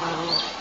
tomorrow.